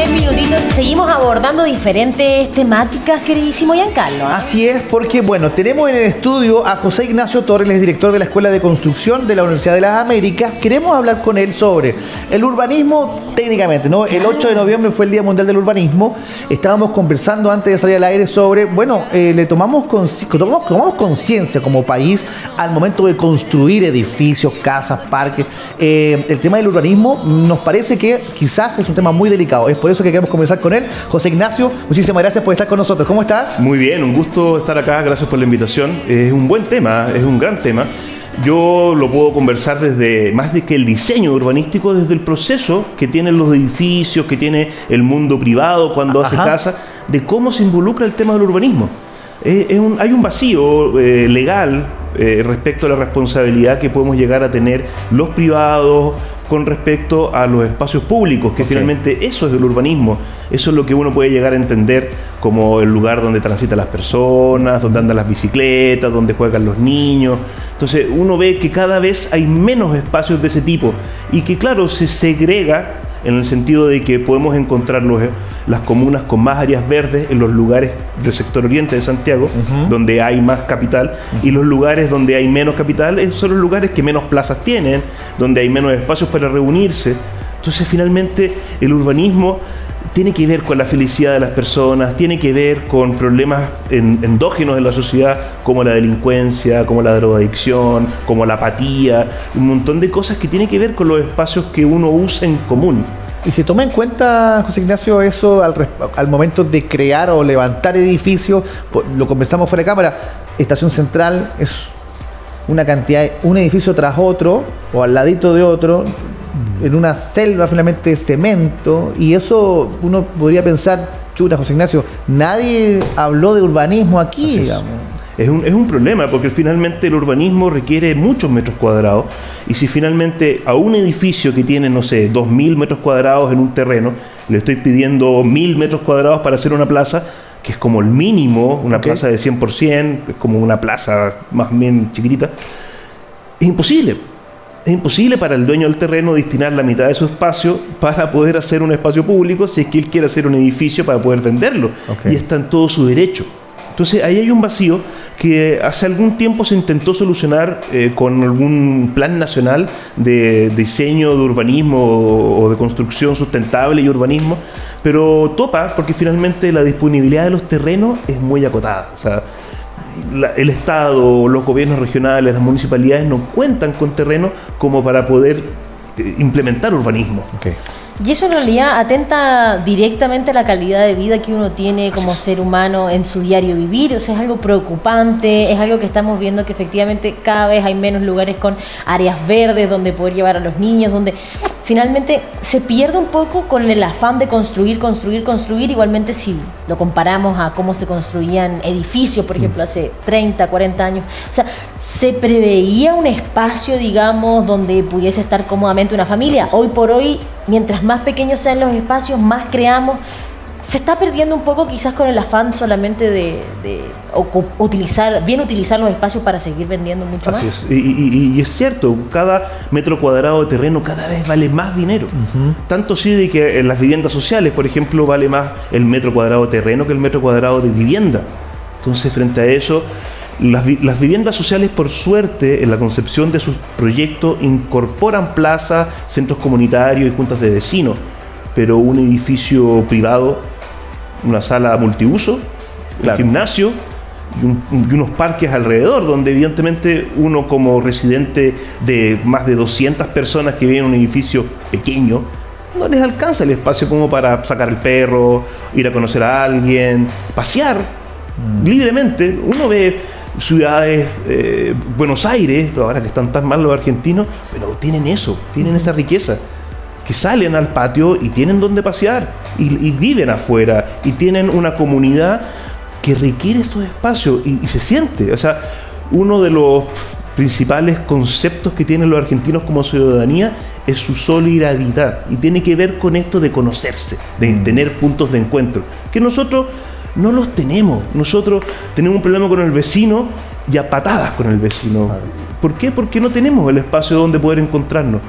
Tres minutitos y seguimos abordando diferentes temáticas, queridísimo Giancarlo. ¿eh? Así es, porque bueno, tenemos en el estudio a José Ignacio Torres, director de la Escuela de Construcción de la Universidad de las Américas. Queremos hablar con él sobre el urbanismo técnicamente, ¿no? El 8 de noviembre fue el Día Mundial del Urbanismo. Estábamos conversando antes de salir al aire sobre, bueno, eh, le tomamos tomamos, tomamos conciencia como país al momento de construir edificios, casas, parques. Eh, el tema del urbanismo nos parece que quizás es un tema muy delicado. Es por eso que queremos conversar con él. José Ignacio, muchísimas gracias por estar con nosotros. ¿Cómo estás? Muy bien, un gusto estar acá. Gracias por la invitación. Es un buen tema, es un gran tema. Yo lo puedo conversar desde, más de que el diseño urbanístico, desde el proceso que tienen los edificios, que tiene el mundo privado cuando hace casa, de cómo se involucra el tema del urbanismo. hay un vacío eh, legal eh, respecto a la responsabilidad que podemos llegar a tener los privados con respecto a los espacios públicos, que finalmente eso es el urbanismo, eso es lo que uno puede llegar a entender como el lugar donde transitan las personas, donde andan las bicicletas, donde juegan los niños. Entonces uno ve que cada vez hay menos espacios de ese tipo y que claro, se segrega en el sentido de que podemos encontrar las comunas con más áreas verdes en los lugares del sector oriente de Santiago, donde hay más capital, y los lugares donde hay menos capital son los lugares que menos plazas tienen, donde hay menos espacios para reunirse. Entonces finalmente el urbanismo tiene que ver con la felicidad de las personas, tiene que ver con problemas endógenos en la sociedad, como la delincuencia, como la drogadicción, como la apatía, un montón de cosas que tienen que ver con los espacios que uno usa en común. ¿Y se toma en cuenta, José Ignacio, eso al, al momento de crear o levantar edificios? Lo conversamos fuera de cámara, Estación Central es una cantidad, un edificio tras otro, o al ladito de otro, en una selva finalmente de cemento, y eso uno podría pensar, chuta, José Ignacio, nadie habló de urbanismo aquí, digamos. Es un, es un, problema porque finalmente el urbanismo requiere muchos metros cuadrados y si finalmente a un edificio que tiene, no sé, 2.000 metros cuadrados en un terreno, le estoy pidiendo 1.000 metros cuadrados para hacer una plaza, que es como el mínimo, una plaza de 100%, es como una plaza más bien chiquitita, es imposible es imposible para el dueño del terreno destinar la mitad de su espacio para poder hacer un espacio público si es que él quiere hacer un edificio para poder venderlo. Y está en todo su derecho. Entonces ahí hay un vacío que hace algún tiempo se intentó solucionar eh, con algún plan nacional de diseño de urbanismo o de construcción sustentable y urbanismo, pero topa porque finalmente la disponibilidad de los terrenos es muy acotada. O sea, el Estado, los gobiernos regionales, las municipalidades no cuentan con terreno como para poder eh, implementar urbanismo. Y eso en realidad atenta directamente a la calidad de vida que uno tiene como ser humano en su diario vivir. O sea, es algo preocupante, es algo que estamos viendo que efectivamente cada vez hay menos lugares con áreas verdes donde poder llevar a los niños, donde finalmente se pierde un poco con el afán de construir, construir, construir. Igualmente si lo comparamos a cómo se construían edificios, por ejemplo, hace 30, 40 años. O sea, se preveía un espacio, digamos, donde pudiese estar cómodamente una familia. Hoy por hoy, mientras más pequeños sean los espacios, más creamos se está perdiendo un poco quizás con el afán solamente de, utilizar, bien utilizar los espacios para seguir vendiendo mucho más. Y, es cierto, cada metro cuadrado de terreno cada vez vale más dinero. Tanto sí de que en las viviendas sociales, por ejemplo, vale más el metro cuadrado de terreno que el metro cuadrado de vivienda. Entonces, frente a eso, las, las, viviendas sociales, por suerte, en la concepción de sus proyectos, incorporan plazas, centros comunitarios y juntas de vecinos, pero un edificio privado una sala multiuso, un gimnasio y, unos parques alrededor, donde evidentemente uno como residente de más de 200 personas que viven en un edificio pequeño, no les alcanza el espacio como para sacar el perro, ir a conocer a alguien, pasear mm. libremente. Uno ve ciudades, eh, Buenos Aires, ahora que están tan mal los argentinos, pero tienen eso, tienen esa riqueza que salen al patio y tienen donde pasear y, viven afuera y tienen una comunidad que requiere estos espacios y, se siente. O sea, uno de los principales conceptos que tienen los argentinos como ciudadanía es su solidaridad y tiene que ver con esto de conocerse, de mm. tener puntos de encuentro, que nosotros no los tenemos. Nosotros tenemos un problema con el vecino y a patadas con el vecino. ¿Por qué? Porque no tenemos el espacio donde poder encontrarnos.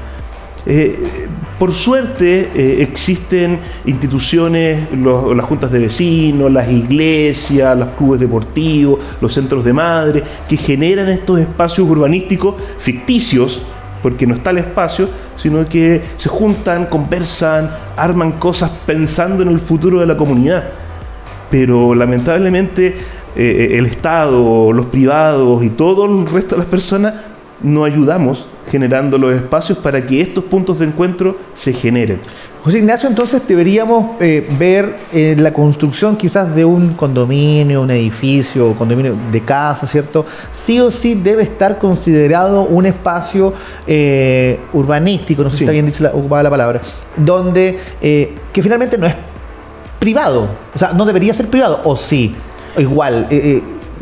Eh, Por suerte eh, existen instituciones, las juntas de vecinos, las iglesias, los clubes deportivos, los centros de madre, que generan estos espacios urbanísticos ficticios, porque no está el espacio, sino que se juntan, conversan, arman cosas pensando en el futuro de la comunidad. Pero lamentablemente eh, el Estado, los privados y todo el resto de las personas no ayudamos generando los espacios para que estos puntos de encuentro se generen. José Ignacio, entonces deberíamos eh, ver eh, la construcción quizás de un condominio, un edificio, condominio de casa, ¿cierto? Sí o sí debe estar considerado un espacio eh, urbanístico, no sé si está bien dicho la, ocupada la palabra, donde que finalmente no es privado, o sea, no debería ser privado, o sí, o igual.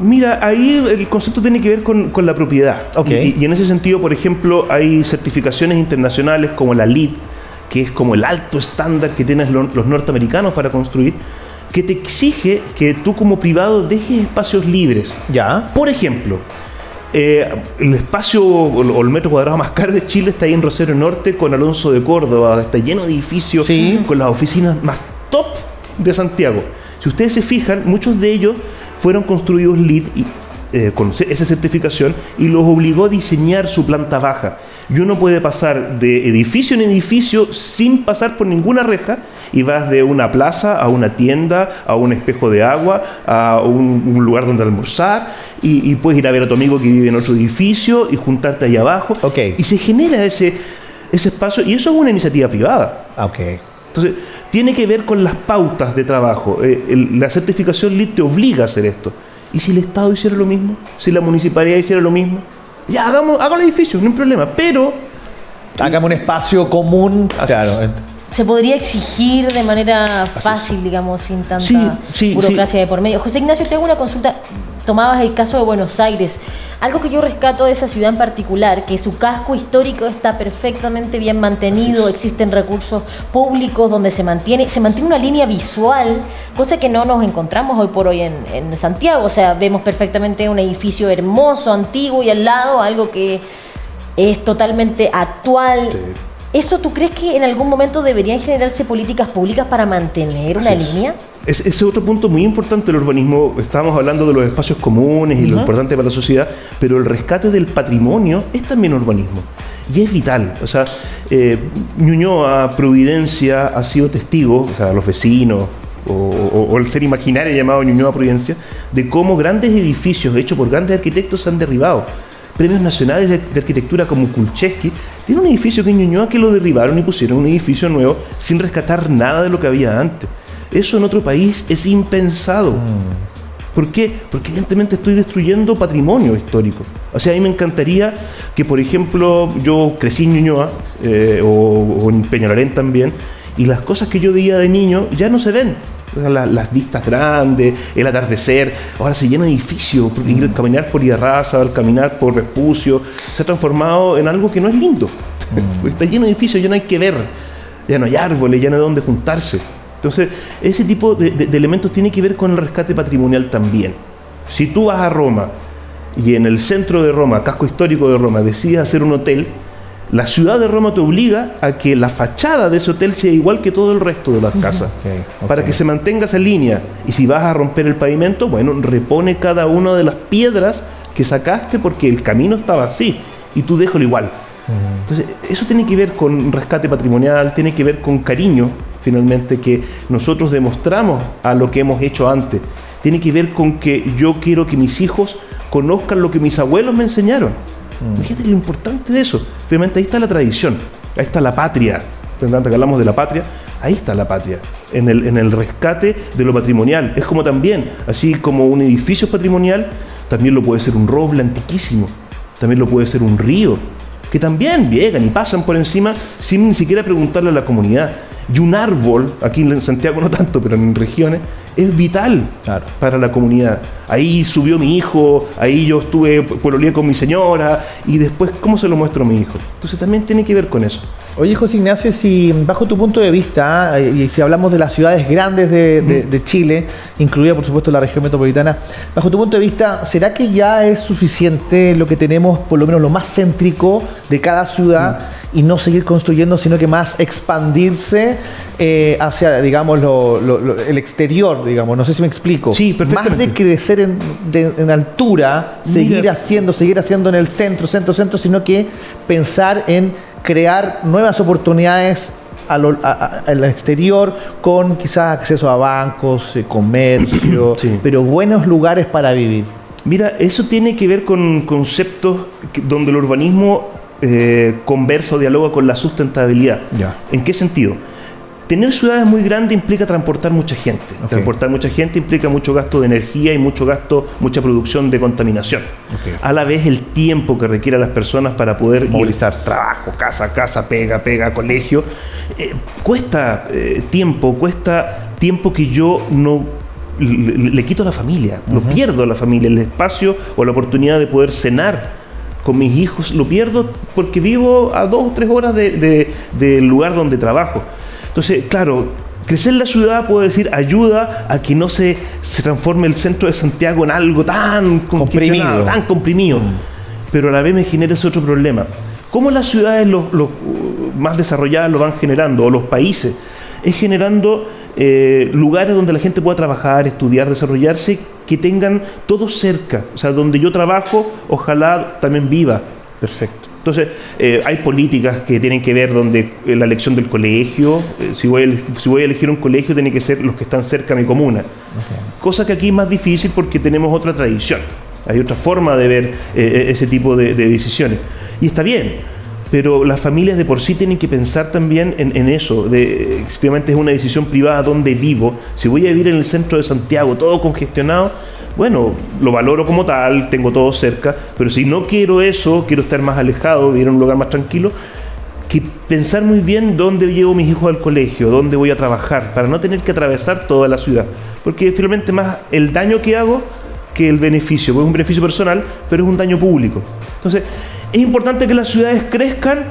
Mira, ahí el concepto tiene que ver con, con la propiedad. Ok. Y, y en ese sentido, por ejemplo, hay certificaciones internacionales como la LEED, que es como el alto estándar que tienen lo- los norteamericanos para construir, que te exige que tú como privado dejes espacios libres. ya. Por ejemplo, eh, el espacio o o el metro cuadrado más caro de Chile está ahí en Rosario Norte con Alonso de Córdoba, está lleno de edificios Sí. con las oficinas más top de Santiago. Si ustedes se fijan, muchos de ellos fueron construidos LEED y, eh, con esa certificación y los obligó a diseñar su planta baja. Y uno puede pasar de edificio en edificio sin pasar por ninguna reja y vas de una plaza a una tienda, a un espejo de agua, a un, un lugar donde almorzar y, y puedes ir a ver a tu amigo que vive en otro edificio y juntarte ahí abajo. Ok. Y se genera ese, ese espacio y eso es una iniciativa privada. Ah, Ok. Entonces, tiene que ver con las pautas de trabajo. Eh, el- la certificación LEED te obliga a hacer esto. ¿Y si el Estado hiciera lo mismo? ¿Si la municipalidad hiciera lo mismo? Ya, hagamos, hagamos el edificio, no hay problema. Pero, Hagamos un espacio común. Claro. Se podría exigir de manera fácil, digamos, sin tanta Sí, sí, burocracia de por medio. José Ignacio, te hago una consulta. Tomabas el caso de Buenos Aires. Algo que yo rescato de esa ciudad en particular, que su casco histórico está perfectamente bien mantenido, existen recursos públicos donde se mantiene, se mantiene una línea visual, cosa que no nos encontramos hoy por hoy en, en Santiago. O sea, vemos perfectamente un edificio hermoso, antiguo y al lado algo que es totalmente actual. ¿Eso tú crees que en algún momento deberían generarse políticas públicas para mantener una es. línea? es- ese es otro punto muy importante del urbanismo. Estábamos hablando de los espacios comunes y lo importante para la sociedad, pero el rescate del patrimonio es también urbanismo. Y es vital. O sea, eh, Ñuñoa, Providencia, ha sido testigo, o sea, los vecinos, o, o- o el ser imaginario llamado Ñuñoa Providencia, de cómo grandes edificios hechos por grandes arquitectos se han derribado. Premios nacionales de, de arquitectura como Kulcheski tiene un edificio que en Ñuñoa que lo derribaron y pusieron un edificio nuevo sin rescatar nada de lo que había antes. Eso en otro país es impensado. ¿Por qué? Porque evidentemente estoy destruyendo patrimonio histórico. O sea, a mí me encantaría que, por ejemplo, yo crecí en Ñuñoa eh, o, o en Peñalolén también, y las cosas que yo veía de niño ya no se ven. Las vistas grandes, el atardecer, ahora se llena de edificios, porque a caminar por Iarraza, al caminar por Vespucio, se ha transformado en algo que no es lindo. Está lleno de edificios, ya no hay que ver, ya no hay árboles, ya no hay dónde juntarse. Entonces, ese tipo de, de- de elementos tiene que ver con el rescate patrimonial también. Si tú vas a Roma y en el centro de Roma, casco histórico de Roma, decides hacer un hotel, la ciudad de Roma te obliga a que la fachada de ese hotel sea igual que todo el resto de las casas, para que se mantenga esa línea. Y si vas a romper el pavimento, bueno, repone cada una de las piedras que sacaste porque el camino estaba así y tú déjalo igual. Entonces, eso tiene que ver con rescate patrimonial, tiene que ver con cariño, finalmente, que nosotros demostramos a lo que hemos hecho antes. Tiene que ver con que yo quiero que mis hijos conozcan lo que mis abuelos me enseñaron. Fíjate lo importante de eso. Finalmente, ahí está la tradición, ahí está la patria. Tanto que hablamos de la patria, ahí está la patria, en el, en el rescate de lo patrimonial. Es como también, así como un edificio patrimonial, también lo puede ser un roble antiquísimo, también lo puede ser un río, que también llegan y pasan por encima sin ni siquiera preguntarle a la comunidad. Y un árbol, aquí en Santiago no tanto, pero en regiones, es vital Claro. para la comunidad. Ahí subió mi hijo, ahí yo estuve por con mi señora, y después, ¿cómo se lo muestro a mi hijo? Entonces también tiene que ver con eso. Oye, José Ignacio, si bajo tu punto de vista, eh, y si hablamos de las ciudades grandes de, de- de Chile, incluida por supuesto la región metropolitana, bajo tu punto de vista, ¿será que ya es suficiente lo que tenemos, por lo menos lo más céntrico de cada ciudad? Y no seguir construyendo, sino que más expandirse eh, hacia, digamos, lo- lo- lo- el exterior, digamos. No sé si me explico. Sí, Más de crecer en, de- en altura, seguir Mira. haciendo, seguir haciendo en el centro, centro, centro, sino que pensar en crear nuevas oportunidades al exterior con quizás acceso a bancos, eh, comercio, Sí. pero buenos lugares para vivir. Mira, eso tiene que ver con conceptos donde el urbanismo eh, conversa o dialoga con la sustentabilidad. ¿En qué sentido? Tener ciudades muy grandes implica transportar mucha gente. Transportar mucha gente implica mucho gasto de energía y mucho gasto, mucha producción de contaminación. A la vez el tiempo que requiere a las personas para poder ir Movilizarse. trabajo, casa, casa, pega, pega, colegio, eh, cuesta eh, tiempo, cuesta tiempo que yo no le, le quito a la familia, lo pierdo a la familia, el espacio o la oportunidad de poder cenar con mis hijos, lo pierdo porque vivo a dos o tres horas de- de- del lugar donde trabajo. Entonces, claro, crecer la ciudad, puedo decir, ayuda a que no se, se transforme el centro de Santiago en algo tan Comprimido. tan comprimido. Pero a la vez me genera ese otro problema. ¿Cómo las ciudades los, los, uh, más desarrolladas lo van generando, o los países? Es generando eh, lugares donde la gente pueda trabajar, estudiar, desarrollarse, que tengan todo cerca. O sea, donde yo trabajo, ojalá también viva. Perfecto. Entonces, eh, hay políticas que tienen que ver donde eh, la elección del colegio, eh, si, voy a, ele- si voy a elegir un colegio, tiene que ser los que están cerca de mi comuna. Cosa que aquí es más difícil porque tenemos otra tradición. Hay otra forma de ver eh, ese tipo de, de decisiones. Y está bien, pero las familias de por sí tienen que pensar también en, eso. De, efectivamente es una decisión privada donde vivo. Si voy a vivir en el centro de Santiago, todo congestionado, bueno, lo valoro como tal, tengo todo cerca, pero si no quiero eso, quiero estar más alejado, vivir en un lugar más tranquilo, que pensar muy bien dónde llevo mis hijos al colegio, dónde voy a trabajar, para no tener que atravesar toda la ciudad. Porque finalmente más el daño que hago que el beneficio, porque es un beneficio personal, pero es un daño público. Entonces, es importante que las ciudades crezcan,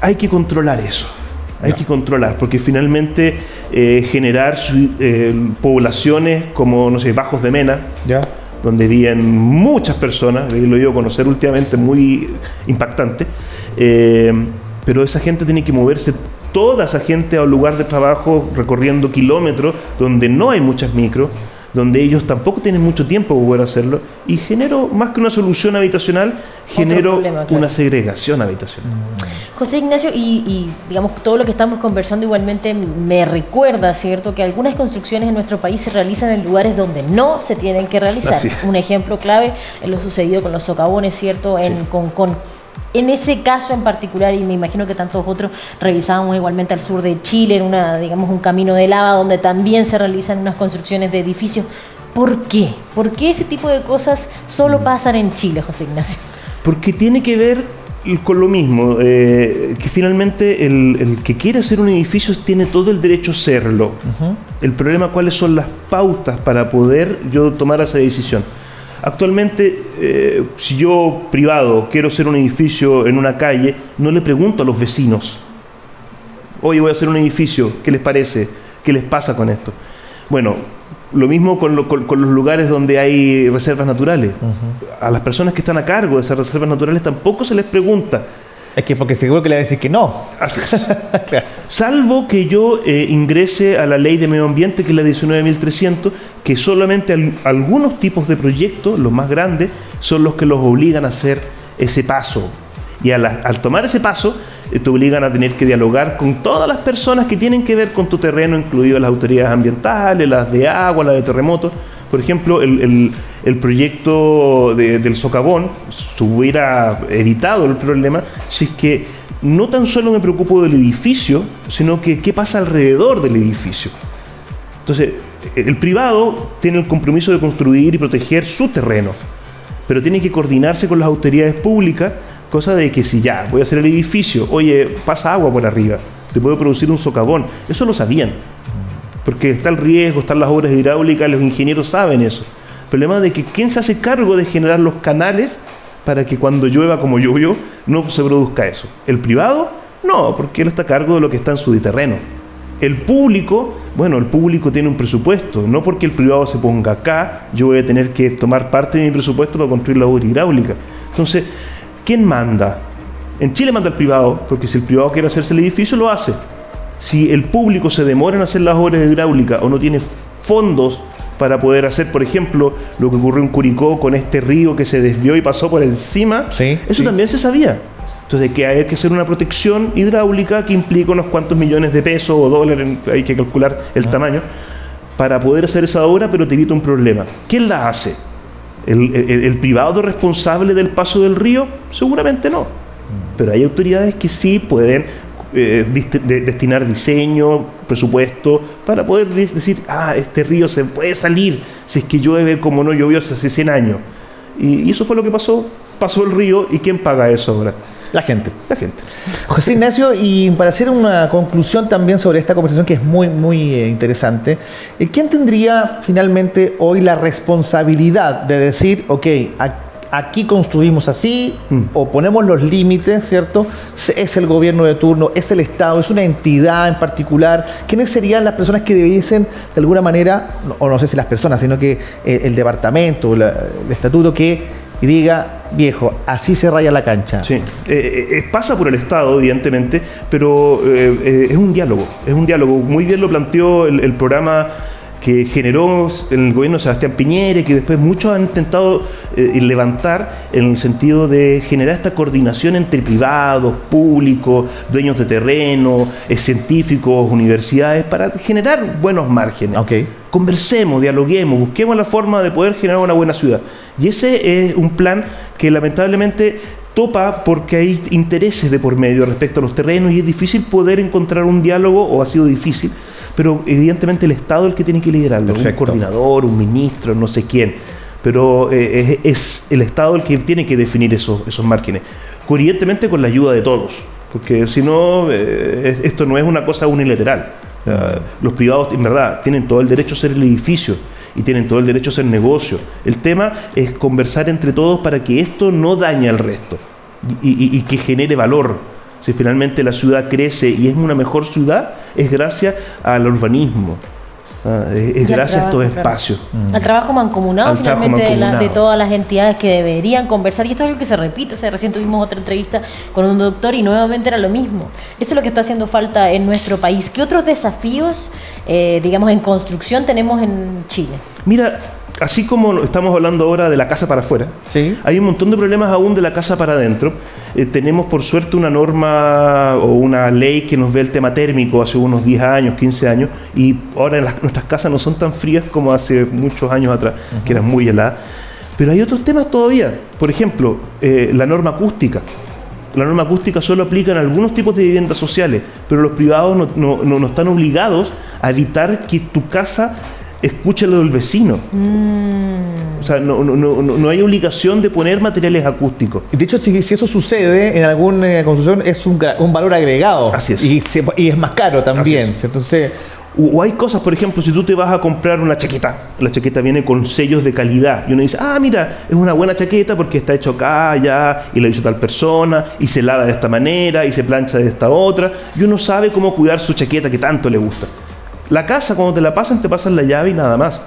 hay que controlar eso. Hay que controlar, porque finalmente eh, generar eh, poblaciones como, no sé, Bajos de Mena, ¿Ya? donde viven muchas personas, y lo he ido a conocer últimamente, muy impactante, eh, pero esa gente tiene que moverse, toda esa gente a un lugar de trabajo recorriendo kilómetros donde no hay muchas micros, donde ellos tampoco tienen mucho tiempo para poder hacerlo, y genero, más que una solución habitacional, genero problema, claro. una segregación habitacional. José Ignacio, y, y, digamos todo lo que estamos conversando igualmente me recuerda, ¿cierto?, que algunas construcciones en nuestro país se realizan en lugares donde no se tienen que realizar. Un ejemplo clave es lo sucedido con los socavones, ¿cierto?, en, con, con- en ese caso en particular, y me imagino que tantos otros, revisábamos igualmente al sur de Chile, en una, digamos, un camino de lava donde también se realizan unas construcciones de edificios. ¿Por qué? ¿Por qué ese tipo de cosas solo pasan en Chile, José Ignacio? Porque tiene que ver con lo mismo, eh, que finalmente el, el que quiere hacer un edificio tiene todo el derecho a serlo. El problema cuáles son las pautas para poder yo tomar esa decisión. Actualmente, eh, si yo privado quiero hacer un edificio en una calle, no le pregunto a los vecinos, oye, voy a hacer un edificio, ¿qué les parece? ¿Qué les pasa con esto? Bueno, lo mismo con, lo- con- con los lugares donde hay reservas naturales. A las personas que están a cargo de esas reservas naturales tampoco se les pregunta. Es que porque seguro que le va a decir que no. Así es. Claro. Salvo que yo eh, ingrese a la ley de medio ambiente, que es la 19.300, que solamente al- algunos tipos de proyectos, los más grandes, son los que los obligan a hacer ese paso. Y al tomar ese paso, eh, te obligan a tener que dialogar con todas las personas que tienen que ver con tu terreno, incluidas las autoridades ambientales, las de agua, las de terremotos. Por ejemplo, el, el- proyecto de- del socavón se hubiera evitado el problema si es que no tan solo me preocupo del edificio, sino que qué pasa alrededor del edificio. Entonces, el privado tiene el compromiso de construir y proteger su terreno, pero tiene que coordinarse con las autoridades públicas, cosa de que si ya voy a hacer el edificio, oye, pasa agua por arriba, te puedo producir un socavón, eso lo sabían, porque está el riesgo, están las obras hidráulicas, los ingenieros saben eso. El problema de que quién se hace cargo de generar los canales para que cuando llueva como llovió no se produzca eso. ¿El privado? No, porque él está a cargo de lo que está en su terreno. El público, bueno, el público tiene un presupuesto, no porque el privado se ponga acá, yo voy a tener que tomar parte de mi presupuesto para construir la obra hidráulica. Entonces, ¿quién manda? En Chile manda el privado, porque si el privado quiere hacerse el edificio, lo hace. Si el público se demora en hacer las obras hidráulicas o no tiene fondos para poder hacer, por ejemplo, lo que ocurrió en Curicó con este río que se desvió y pasó por encima, Sí, eso sí. también se sabía. Entonces, que hay que hacer una protección hidráulica que implica unos cuantos millones de pesos o dólares, hay que calcular el tamaño, para poder hacer esa obra, pero te evita un problema. ¿Quién la hace? ¿El, el- el privado responsable del paso del río? Seguramente no. Pero hay autoridades que sí pueden eh, de- destinar diseño, presupuesto, para poder de- decir, ah, este río se puede salir si es que llueve como no llovió hace 100 años. Y, y eso fue lo que pasó. Pasó el río y ¿quién paga eso ahora? La gente. La gente. José Ignacio, y para hacer una conclusión también sobre esta conversación que es muy, muy eh, interesante, eh, ¿quién tendría finalmente hoy la responsabilidad de decir, ok, a- aquí construimos así, Mm. o ponemos los límites, ¿cierto? Es el gobierno de turno, es el Estado, es una entidad en particular. ¿Quiénes serían las personas que debiesen, de alguna manera, o no sé si las personas, sino que eh, el departamento, la- el estatuto, que diga, viejo, así se raya la cancha? Sí, eh, eh, pasa por el Estado, evidentemente, pero eh, es un diálogo, es un diálogo. Muy bien lo planteó el, el programa que generó el gobierno de Sebastián Piñera y que después muchos han intentado eh, levantar en el sentido de generar esta coordinación entre privados, públicos, dueños de terreno, eh, científicos, universidades, para generar buenos márgenes Ok. conversemos, dialoguemos, busquemos la forma de poder generar una buena ciudad. Y ese es un plan que lamentablemente topa porque hay intereses de por medio respecto a los terrenos y es difícil poder encontrar un diálogo, o ha sido difícil, pero evidentemente el Estado es el que tiene que liderarlo, un coordinador, un ministro, no sé quién, pero eh, es, es el Estado el que tiene que definir esos, esos márgenes, evidentemente con la ayuda de todos, porque si no, eh, es- esto no es una cosa unilateral. Los privados, en verdad, tienen todo el derecho a ser el edificio y tienen todo el derecho a ser negocio. El tema es conversar entre todos para que esto no dañe al resto y, y- y que genere valor. Si finalmente la ciudad crece y es una mejor ciudad, es gracias al urbanismo, ah, es, gracias a estos claro. espacios. Al trabajo mancomunado Al trabajo finalmente de la- de, todas las entidades que deberían conversar y esto es algo que se repite, o sea, recién tuvimos otra entrevista con un doctor y nuevamente era lo mismo. Eso es lo que está haciendo falta en nuestro país. ¿Qué otros desafíos, eh, digamos, en construcción tenemos en Chile? Mira, así como estamos hablando ahora de la casa para afuera, Sí. hay un montón de problemas aún de la casa para adentro. Eh, tenemos por suerte una norma o una ley que nos ve el tema térmico hace unos 10 años, 15 años, y ahora las- nuestras casas no son tan frías como hace muchos años atrás, que eran muy heladas. Pero hay otros temas todavía. Por ejemplo, eh, la norma acústica. La norma acústica solo aplica en algunos tipos de viviendas sociales, pero los privados no, no- no- no están obligados a evitar que tu casa escuche lo del vecino. O sea, no, no, no, no- no hay obligación de poner materiales acústicos. De hecho, si, si eso sucede en alguna eh, construcción, es un, un valor agregado. Así es. Y, se- y es más caro también. Así es. Entonces, O, o hay cosas, por ejemplo, si tú te vas a comprar una chaqueta, la chaqueta viene con sellos de calidad y uno dice, ah, mira, es una buena chaqueta porque está hecho acá, allá, y la hizo tal persona, y se lava de esta manera, y se plancha de esta otra, y uno sabe cómo cuidar su chaqueta que tanto le gusta. La casa, cuando te la pasan, te pasan la llave y nada más.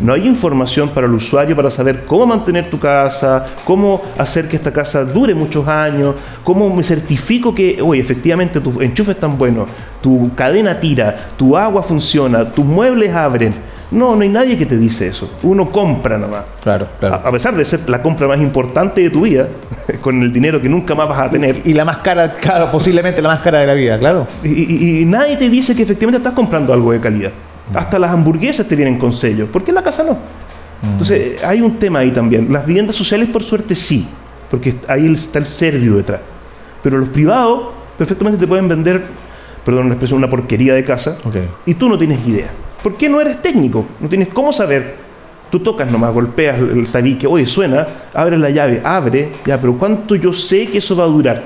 No hay información para el usuario para saber cómo mantener tu casa, cómo hacer que esta casa dure muchos años, cómo me certifico que, oye, efectivamente tus enchufes están buenos, tu cadena tira, tu agua funciona, tus muebles abren. No, no hay nadie que te dice eso. Uno compra nomás. claro, A, a pesar de ser la compra más importante de tu vida, con el dinero que nunca más vas a tener. Y la más cara, claro, posiblemente la más cara de la vida, claro. Y, y- y nadie te dice que efectivamente estás comprando algo de calidad. Hasta las hamburguesas te vienen con sellos. ¿Por qué en la casa no? Entonces, eh, hay un tema ahí también. Las viviendas sociales, por suerte, sí. Porque ahí está el servio detrás. Pero los privados perfectamente te pueden vender, perdón la expresión, una porquería de casa. Y tú no tienes idea. ¿Por qué no eres técnico? No tienes cómo saber. Tú tocas nomás, golpeas el tabique, oye, suena, abres la llave, abre, ya, pero ¿cuánto yo sé que eso va a durar?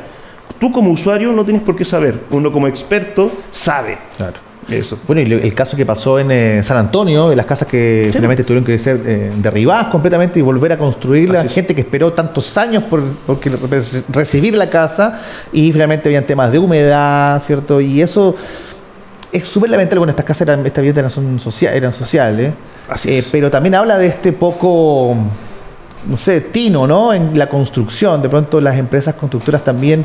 Tú como usuario no tienes por qué saber. Uno como experto sabe. Claro. Eso. Bueno, y el caso que pasó en eh, San Antonio, de las casas que finalmente tuvieron que ser eh, derribadas completamente y volver a construirlas, gente que esperó tantos años por, por recibir la casa y finalmente habían temas de humedad, ¿cierto? Y eso es súper lamentable. Bueno, estas casas eran, estas viviendas eran, son eran sociales, Así eh, pero también habla de este poco, no sé, tino, ¿no? En la construcción. De pronto las empresas constructoras también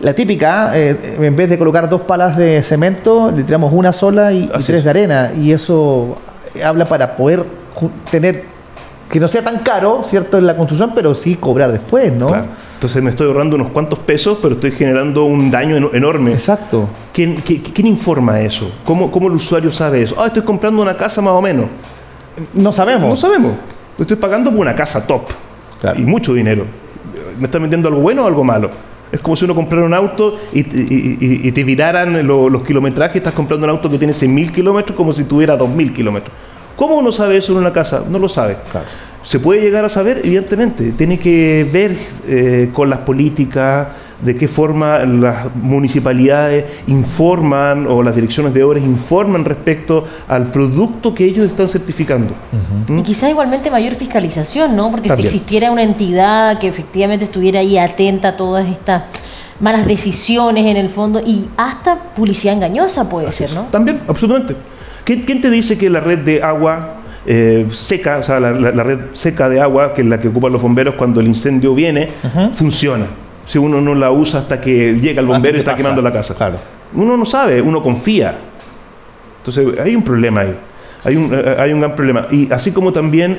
La típica, eh, en vez de colocar dos palas de cemento, le tiramos una sola y, tres es. de arena. Y eso habla para poder tener, que no sea tan caro, ¿cierto?, en la construcción, pero sí cobrar después, ¿no? Claro. Entonces me estoy ahorrando unos cuantos pesos, pero estoy generando un daño eno- enorme. Exacto. ¿Quién, qui- quién informa eso? ¿Cómo, ¿Cómo el usuario sabe eso? Ah, estoy comprando una casa más o menos. No sabemos. No sabemos. Estoy pagando por una casa top. Claro. Y mucho dinero. ¿Me está vendiendo algo bueno o algo malo? Es como si uno comprara un auto y, y- y- y te viraran lo- los kilometrajes. Estás comprando un auto que tiene 6.000 kilómetros como si tuviera 2.000 kilómetros. ¿Cómo uno sabe eso en una casa? No lo sabe. Claro. Se puede llegar a saber, evidentemente. Tiene que ver eh, con las políticas, de qué forma las municipalidades informan o las direcciones de obras informan respecto al producto que ellos están certificando. Y quizá igualmente mayor fiscalización, ¿no? Porque También. si existiera una entidad que efectivamente estuviera ahí atenta a todas estas malas decisiones en el fondo y hasta publicidad engañosa puede ser, ¿no? También, absolutamente. ¿Quién, quién te dice que la red de agua eh, seca, o sea, la, la- la red seca de agua, que es la que ocupan los bomberos cuando el incendio viene, funciona? Si uno no la usa hasta que llega el bombero y está pasa. quemando la casa. Claro. Uno no sabe, uno confía. Entonces hay un problema ahí. Hay un, eh, hay un gran problema. Y así como también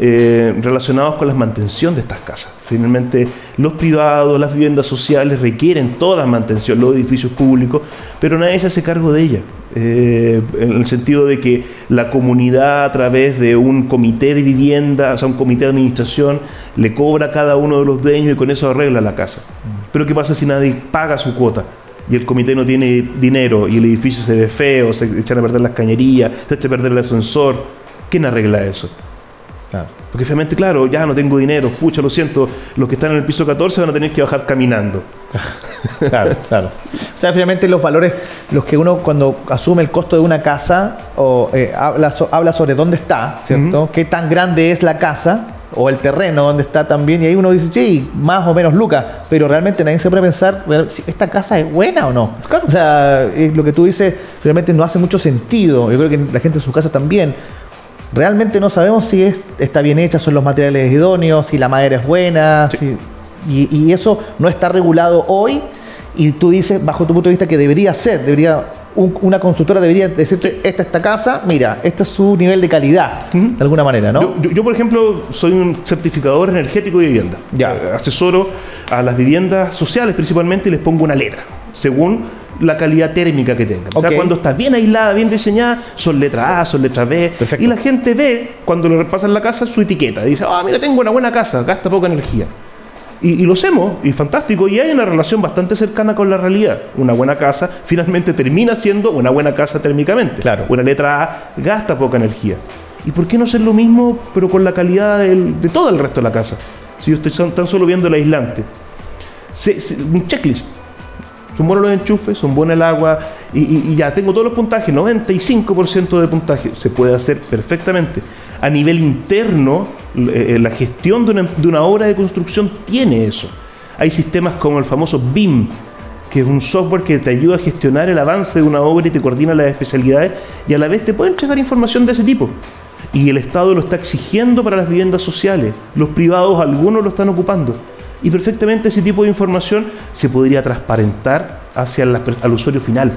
eh, relacionados con la mantención de estas casas. Finalmente, los privados, las viviendas sociales requieren toda mantención, los edificios públicos, pero nadie se hace cargo de ella. Eh, en el sentido de que la comunidad a través de un comité de vivienda, o sea, un comité de administración, le cobra a cada uno de los dueños y con eso arregla la casa. Pero ¿qué pasa si nadie paga su cuota? y el comité no tiene dinero y el edificio se ve feo, se echan a perder las cañerías, se echa a perder el ascensor, ¿quién arregla eso? Claro. Porque finalmente, claro, ya no tengo dinero, pucha, lo siento, los que están en el piso 14 van a tener que bajar caminando. Claro, claro. O sea, finalmente los valores, los que uno cuando asume el costo de una casa o eh, habla, so- habla sobre dónde está, ¿cierto? Qué tan grande es la casa o el terreno donde está también, y ahí uno dice, sí, más o menos lucas, pero realmente nadie se puede pensar, si esta casa es buena o no. O sea, es lo que tú dices realmente no hace mucho sentido. Yo creo que la gente en su casa también. Realmente no sabemos si es, está bien hecha, son los materiales idóneos, si la madera es buena, si- y, y eso no está regulado hoy. Y tú dices, bajo tu punto de vista, que debería ser, debería un- una consultora debería decirte, esta esta casa, mira, este es su nivel de calidad, de alguna manera, ¿no? Yo, yo- yo, por ejemplo, soy un certificador energético de vivienda. Ya. Eh, Asesoro a las viviendas sociales principalmente y les pongo una letra, según la calidad térmica que tengan. O sea, cuando está bien aislada, bien diseñada, son letra A, son letra B. Perfecto. Y la gente ve, cuando le repasan la casa, su etiqueta. Y dice, ah, mira, tengo una buena casa, gasta poca energía. Y, y lo hacemos, y fantástico, y hay una relación bastante cercana con la realidad. Una buena casa finalmente termina siendo una buena casa térmicamente. Claro. Una letra A gasta poca energía. ¿Y por qué no hacer lo mismo, pero con la calidad del- de todo el resto de la casa? Si yo estoy son- tan solo viendo el aislante. Se- se- un checklist. Son buenos los enchufes, son buena el agua, y ya tengo todos los puntajes, 95% de puntaje. Se puede hacer perfectamente. A nivel interno, eh, eh, la gestión de una, de una obra de construcción tiene eso. Hay sistemas como el famoso BIM, que es un software que te ayuda a gestionar el avance de una obra y te coordina las especialidades y a la vez te puede entregar información de ese tipo. Y el Estado lo está exigiendo para las viviendas sociales. Los privados, algunos lo están ocupando. Y perfectamente ese tipo de información se podría transparentar hacia la- al usuario final.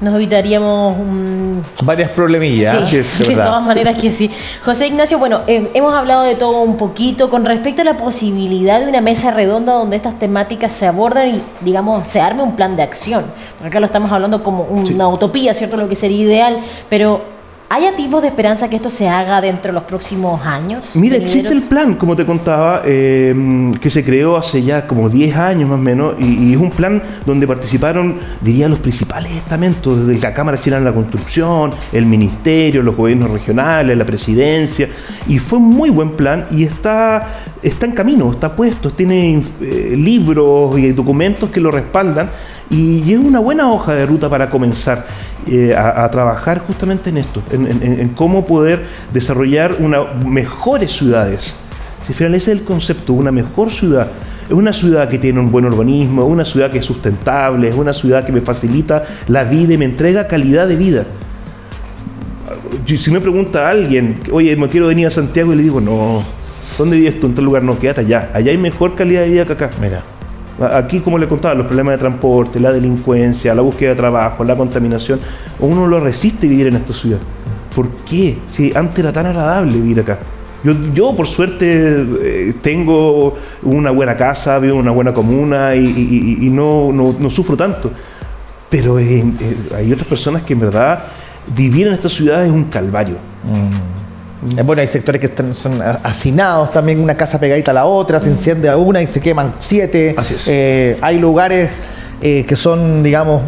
Nos evitaríamos un Varias problemillas. Sí, es de verdad. todas maneras que sí. José Ignacio, bueno, eh, hemos hablado de todo un poquito con respecto a la posibilidad de una mesa redonda donde estas temáticas se abordan y, digamos, se arme un plan de acción. Acá lo estamos hablando como una utopía, ¿cierto? Lo que sería ideal, pero ¿hay atisbos de esperanza que esto se haga dentro de los próximos años? Mira, existe el plan, como te contaba, eh, que se creó hace ya como 10 años más o menos, y, y es un plan donde participaron, diría, los principales estamentos, desde la Cámara Chilena de la Construcción, el Ministerio, los gobiernos regionales, la Presidencia, y fue un muy buen plan y está, está en camino, está puesto, tiene eh, libros y documentos que lo respaldan, y es una buena hoja de ruta para comenzar eh, a, a trabajar justamente en esto, en, cómo poder desarrollar una, mejores ciudades. Si al final el concepto, una mejor ciudad. Es una ciudad que tiene un buen urbanismo, una ciudad que es sustentable, es una ciudad que me facilita la vida y me entrega calidad de vida. Si me pregunta alguien, oye, me quiero venir a Santiago y le digo, no, ¿dónde vives tú? En tal lugar, no, quédate allá. Allá hay mejor calidad de vida que acá. Mira. Aquí, como le contaba, los problemas de transporte, la delincuencia, la búsqueda de trabajo, la contaminación, uno lo resiste vivir en esta ciudad. ¿Por qué? Si antes era tan agradable vivir acá. Yo, yo por suerte eh, tengo una buena casa, vivo en una buena comuna y, no, no, sufro tanto. Pero eh, eh, hay otras personas que en verdad vivir en esta ciudad es un calvario. Mm. Bueno, hay sectores que están, son hacinados también, una casa pegadita a la otra, se enciende a una y se queman siete. Así es. hay lugares que son, digamos,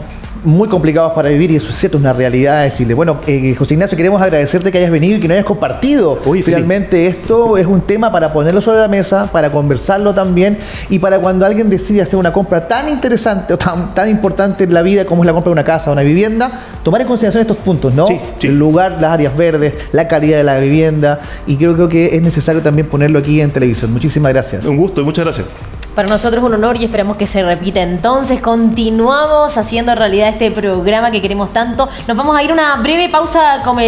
muy complicados para vivir y eso es cierto, es una realidad de Chile. Bueno, eh, José Ignacio, queremos agradecerte que hayas venido y que nos hayas compartido. Finalmente esto es un tema para ponerlo sobre la mesa, para conversarlo también y para cuando alguien decide hacer una compra tan interesante o tan, tan importante en la vida como es la compra de una casa o una vivienda, tomar en consideración estos puntos, ¿no? El lugar, las áreas verdes, la calidad de la vivienda y creo, creo que es necesario también ponerlo aquí en televisión. Muchísimas gracias. Un gusto y muchas gracias. Para nosotros un honor y esperamos que se repita. Entonces, continuamos haciendo realidad este programa que queremos tanto. Nos vamos a ir a una breve pausa comercial.